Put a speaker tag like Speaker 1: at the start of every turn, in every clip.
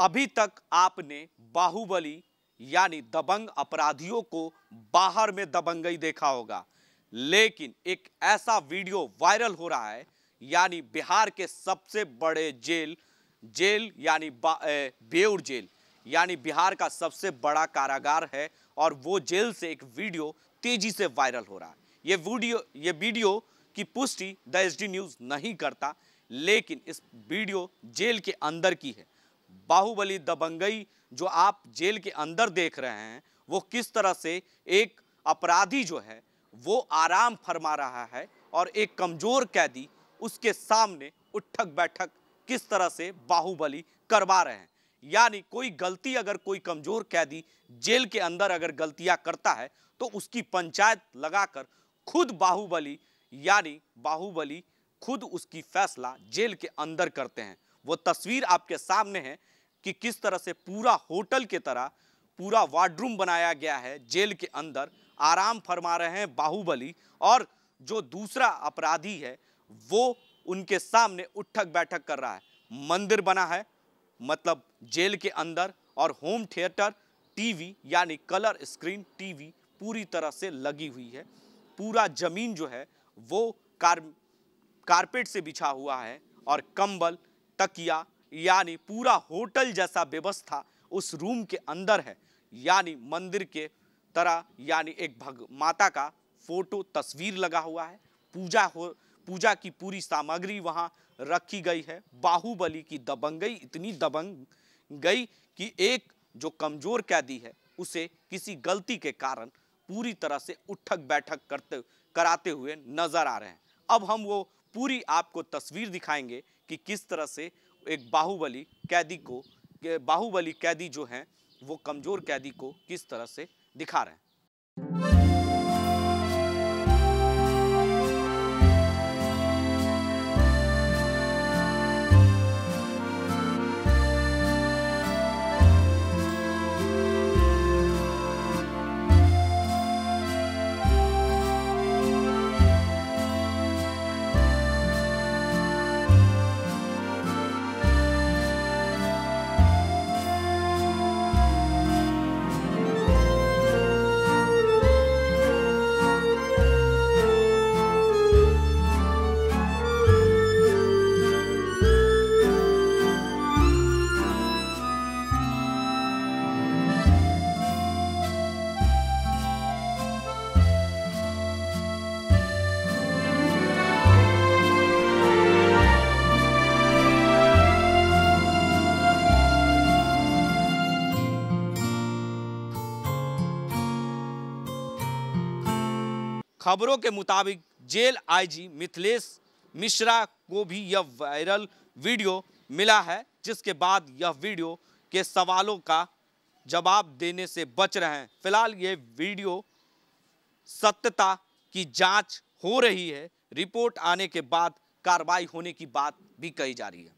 Speaker 1: अभी तक आपने बाहुबली यानी दबंग अपराधियों को बाहर में दबंगई देखा होगा, लेकिन एक ऐसा वीडियो वायरल हो रहा है, यानी बिहार के सबसे बड़े जेल जेल यानी बेउर जेल, यानी बिहार का सबसे बड़ा कारागार है, और वो जेल से एक वीडियो तेज़ी से वायरल हो रहा है। ये वीडियो ये वीडियो की पुष्टि द एच न्यूज़ नहीं करता लेकिन इस वीडियो जेल के अंदर की है। बाहुबली दबंगई, जो आप जेल के अंदर देख रहे हैं, वो किस तरह से एक अपराधी जो है, वो आराम फरमा रहा है और एक कमज़ोर कैदी उसके सामने उठक बैठक किस तरह से बाहुबली करवा रहे हैं। यानी कोई गलती अगर कोई कमज़ोर कैदी जेल के अंदर अगर गलतियाँ करता है तो उसकी पंचायत लगाकर खुद बाहुबली, यानी बाहुबली खुद उसकी फैसला जेल के अंदर करते हैं। वो तस्वीर आपके सामने है कि किस तरह से पूरा होटल के तरह पूरा वार्डरूम बनाया गया है जेल के अंदर। आराम फरमा रहे हैं बाहुबली और जो दूसरा अपराधी है, वो उनके सामने उठक बैठक कर रहा है। मंदिर बना है मतलब जेल के अंदर और होम थिएटर, टीवी यानी कलर स्क्रीन टीवी पूरी तरह से लगी हुई है। पूरा ज़मीन जो है, वो कार कारपेट से बिछा हुआ है और कंबल, तकिया, यानी पूरा होटल जैसा व्यवस्था उस रूम के अंदर है। यानी मंदिर के तरह, यानी एक भग, माता का फ़ोटो, तस्वीर लगा हुआ है। पूजा हो, पूजा की पूरी सामग्री वहाँ रखी गई है। बाहुबली की दबंगई इतनी दबंग गई कि एक जो कमज़ोर कैदी है, उसे किसी गलती के कारण पूरी तरह से उठक बैठक करते, कराते हुए नज़र आ रहे हैं। अब हम वो पूरी आपको तस्वीर दिखाएँगे कि किस तरह से एक बाहुबली कैदी को बाहुबली कैदी जो हैं, वो कमज़ोर कैदी को किस तरह से दिखा रहे हैं। खबरों के मुताबिक जेल आईजी मिथिलेश मिश्रा को भी यह वायरल वीडियो मिला है, जिसके बाद यह वीडियो के सवालों का जवाब देने से बच रहे हैं। फ़िलहाल ये वीडियो सत्यता की जाँच हो रही है। रिपोर्ट आने के बाद कार्रवाई होने की बात भी कही जा रही है।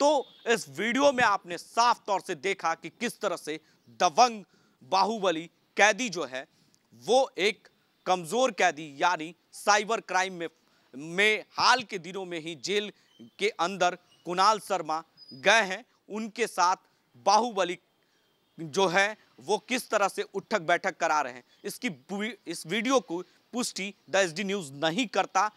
Speaker 1: तो इस वीडियो में आपने साफ़ तौर से देखा कि किस तरह से दबंग बाहुबली कैदी जो है, वो एक कमज़ोर कैदी, यानी साइबर क्राइम में में हाल के दिनों में ही जेल के अंदर कुणाल शर्मा गए हैं। उनके साथ बाहुबली जो है, वो किस तरह से उठक बैठक करा रहे हैं। इसकी इस वीडियो को पुष्टि द एच न्यूज़ नहीं करता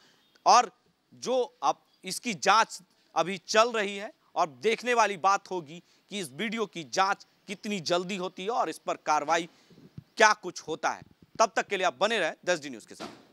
Speaker 1: और जो अब इसकी जाँच अभी चल रही है और देखने वाली बात होगी कि इस वीडियो की जाँच कितनी जल्दी होती है और इस पर कार्रवाई क्या कुछ होता है। तब तक के लिए आप बने रहें दस डी न्यूज़ के साथ।